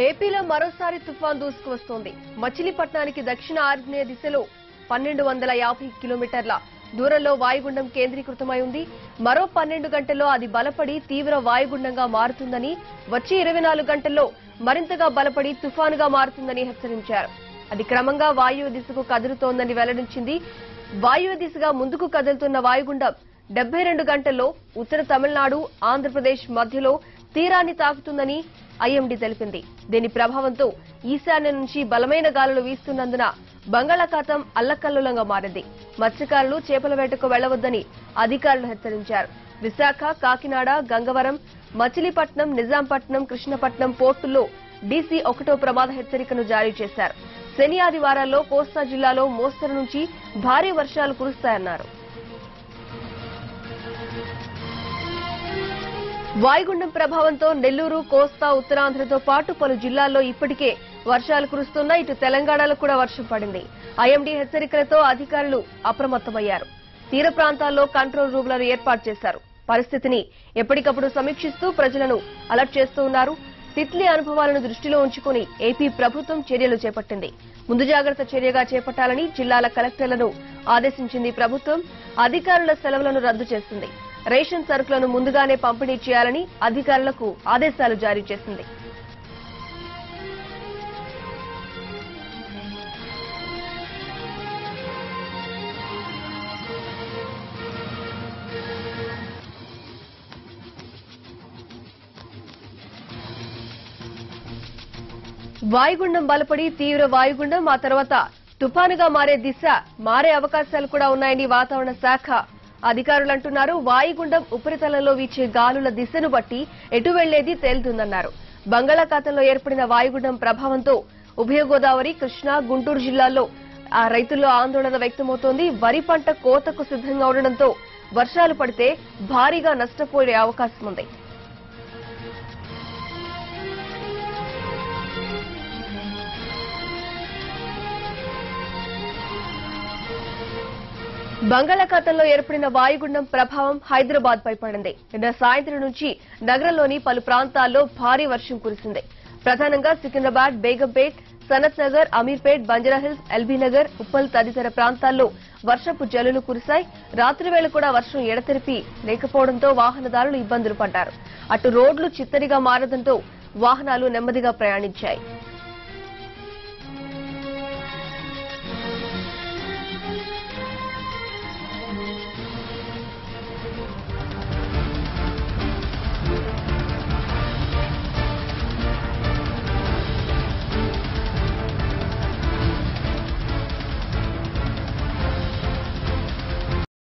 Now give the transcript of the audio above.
ఏపీలో మరోసారి తుఫాన్ దూసుకువస్తోంది. మచిలీపట్నానికి దక్షిణ ఆగ్నేయ దిశలో పన్నెండు వందల యాభై కిలోమీటర్ల దూరంలో వాయుగుండం కేంద్రీకృతమై ఉంది. మరో పన్నెండు గంటల్లో అది బలపడి తీవ్ర వాయుగుండంగా మారుతుందని వచ్చే ఇరవై గంటల్లో మరింతగా బలపడి తుఫానుగా మారుతుందని హెచ్చరించారు. అది క్రమంగా వాయువ్య దిశకు కదులుతోందని వెల్లడించింది. వాయువ్య దిశగా ముందుకు కదులుతున్న వాయుగుండం డెబ్బై రెండు గంటల్లో ఉత్తర తమిళనాడు ఆంధ్రప్రదేశ్ మధ్యలో తీరాన్ని తాకుతుందని ఐఎండీ తెలిపింది. దీని ప్రభావంతో ఈశాన్య నుంచి బలమైన గాలులు వీస్తున్నందున బంగాళాఖాతం అల్లకల్లులంగా మారింది. మత్స్యకారులు చేపల వేటకు వెళ్ళవద్దని అధికారులు హెచ్చరించారు. విశాఖ కాకినాడ గంగవరం మచిలీపట్నం నిజాంపట్నం కృష్ణపట్నం పోర్టుల్లో డీసీ ఒకటో ప్రమాద హెచ్చరికను జారీ చేశారు. శని ఆదివారాల్లో కోస్తా జిల్లాలో మోస్తరు నుంచి భారీ వర్షాలు కురుస్తాయన్నారు. వాయుగుండం ప్రభావంతో నెల్లూరు కోస్తా ఉత్తరాంధ్రతో పాటు పలు జిల్లాల్లో ఇప్పటికే వర్షాలు కురుస్తున్నా ఇటు తెలంగాణలో కూడా వర్షం పడింది. ఐఎండీ హెచ్చరికలతో అధికారులు అప్రమత్తమయ్యారు. తీర ప్రాంతాల్లో కంట్రోల్ రూమ్లను ఏర్పాటు చేశారు. పరిస్థితిని ఎప్పటికప్పుడు సమీక్షిస్తూ ప్రజలను అలర్ట్ చేస్తూ ఉన్నారు. తిత్లీ అనుభవాలను దృష్టిలో ఉంచుకుని ఏపీ ప్రభుత్వం చర్యలు చేపట్టింది. ముందు జాగ్రత్త చర్యగా చేపట్టాలని జిల్లాల కలెక్టర్లను ఆదేశించింది ప్రభుత్వం. అధికారుల సెలవులను రద్దు చేసింది రేషన్ సరుకులను ముందుగానే పంపిణీ చేయాలని అధికారులకు ఆదేశాలు జారీ చేసింది. వాయుగుండం బలపడి తీవ్ర వాయుగుండం ఆ తర్వాత తుఫానుగా మారే దిశ మారే అవకాశాలు కూడా ఉన్నాయని వాతావరణ శాఖ అధికారులు అంటున్నారు వాయుగుండం ఉపరితలంలో వీచే గాలుల దిశను బట్టి ఎటు వెళ్ళేది తేలుతుందన్నారు. బంగాళాఖాతంలో ఏర్పడిన వాయుగుండం ప్రభావంతో ఉభయ గోదావరి కృష్ణా గుంటూరు జిల్లాల్లో ఆ రైతుల్లో ఆందోళన వ్యక్తమవుతోంది. వరి పంట కోతకు సిద్ధంగా ఉండడంతో వర్షాలు పడితే భారీగా నష్టపోయే అవకాశం ఉంది బంగాళాఖాతంలో ఏర్పడిన వాయుగుండం ప్రభావం హైదరాబాద్ పై పడింది. నిన్న సాయంత్రం నుంచి నగరంలోని పలు ప్రాంతాల్లో భారీ వర్షం కురిసింది. ప్రధానంగా సికింద్రాబాద్ బేగంపేట్ సనత్ నగర్ అమీర్పేట్ బంజారాహిల్స్ ఎల్బీ నగర్ ఉప్పల్ తదితర ప్రాంతాల్లో వర్షపు జల్లులు కురిశాయి. రాత్రి వేళ కూడా వర్షం ఎడతెరిపి లేకపోవడంతో వాహనదారులు ఇబ్బందులు పడ్డారు. అటు రోడ్లు చిత్తడిగా మారడంతో వాహనాలు నెమ్మదిగా ప్రయాణించాయి.